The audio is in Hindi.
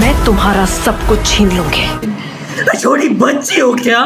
मैं तुम्हारा सब कुछ छीन लूँगी। छोटी बच्ची हो क्या?